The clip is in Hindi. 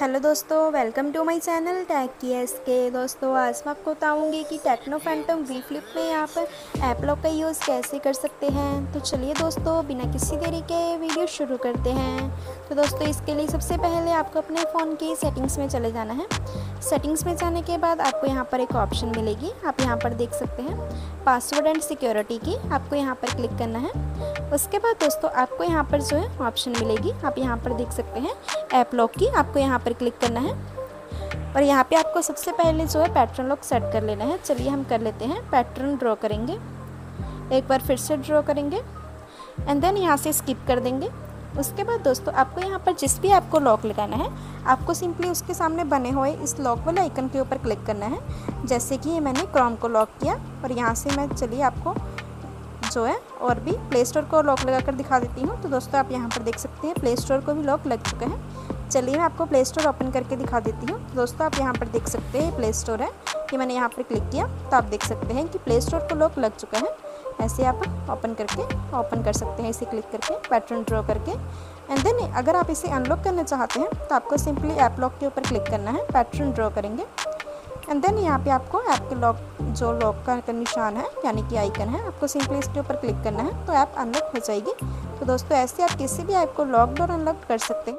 हेलो दोस्तों, welcome to my channel tag की एस के दोस्तों, आज मैं आपको बताऊँगी कि टेक्नो फैंटम वी फ्लिप में यहाँ पर ऐप लॉक का यूज़ कैसे कर सकते हैं। तो चलिए दोस्तों, बिना किसी देरी के वीडियो शुरू करते हैं। तो दोस्तों, इसके लिए सबसे पहले आपको अपने फ़ोन की सेटिंग्स में चले जाना है। सेटिंग्स में जाने के बाद आपको यहाँ पर एक ऑप्शन मिलेगी। आप यहाँ पर देख सकते हैं पासवर्ड एंड सिक्योरिटी की। आपको यहाँ पर क्लिक करना है। उसके बाद दोस्तों, आपको यहाँ पर जो है ऑप्शन मिलेगी। आप यहाँ पर देख सकते हैं ऐप लॉक की, आपको यहाँ पर क्लिक करना है। और यहाँ पे आपको सबसे पहले जो है पैटर्न लॉक सेट कर लेना है। चलिए हम कर लेते हैं पैटर्न ड्रॉ करेंगे। एक बार फिर से ड्रॉ करेंगे। एंड देन यहाँ से स्किप कर देंगे। उसके बाद दोस्तों, आपको यहाँ पर जिस भी ऐप को लॉक लगाना है, आपको सिंपली उसके सामने बने हुए इस लॉक वाले आइकन के ऊपर क्लिक करना है। जैसे कि मैंने क्रोम को लॉक किया। और यहाँ से मैं, चलिए आपको जो है और भी प्ले स्टोर को लॉक लगा कर दिखा देती हूँ। तो दोस्तों, आप यहाँ पर देख सकते हैं प्ले स्टोर को भी लॉक लग चुका है। चलिए मैं आपको प्ले स्टोर ओपन करके दिखा देती हूँ। दोस्तों, आप यहाँ पर देख सकते हैं प्ले स्टोर है। कि मैंने यहाँ पर क्लिक किया तो आप देख सकते हैं कि प्ले स्टोर को लॉक लग चुका है। ऐसे आप ओपन करके ओपन कर सकते हैं, इसे क्लिक करके पैटर्न ड्रॉ करके। एंड देन अगर आप इसे अनलॉक करना चाहते हैं तो आपको सिंपली ऐप लॉक के ऊपर क्लिक करना है पैटर्न ड्रॉ करेंगे। एंड देन यहाँ पे आपको ऐप के लॉक जो लॉक का निशान है, यानी कि आइकन है, आपको सिंपली इसके ऊपर क्लिक करना है तो ऐप अनलॉक हो जाएगी। तो दोस्तों, ऐसे आप किसी भी ऐप को लॉकड और अनलॉक कर सकते हैं।